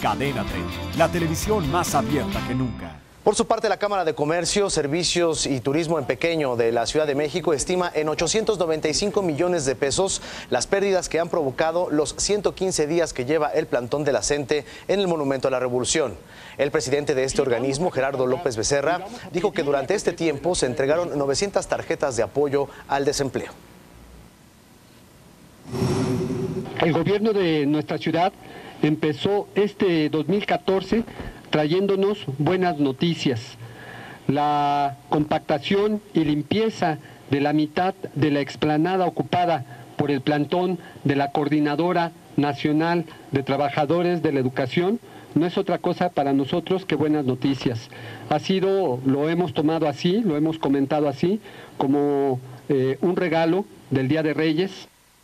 Cadena 30, la televisión más abierta que nunca. Por su parte, la Cámara de Comercio, Servicios y Turismo en Pequeño de la Ciudad de México estima en 895 millones de pesos las pérdidas que han provocado los 115 días que lleva el plantón de la CENTE en el Monumento a la Revolución. El presidente de este organismo, Gerardo López Becerra, dijo que durante este tiempo se entregaron 900 tarjetas de apoyo al desempleo. El gobierno de nuestra ciudad empezó este 2014 trayéndonos buenas noticias. La compactación y limpieza de la mitad de la explanada ocupada por el plantón de la Coordinadora Nacional de Trabajadores de la Educación no es otra cosa para nosotros que buenas noticias. Ha sido, lo hemos tomado así, lo hemos comentado así, como eh, un regalo del Día de Reyes.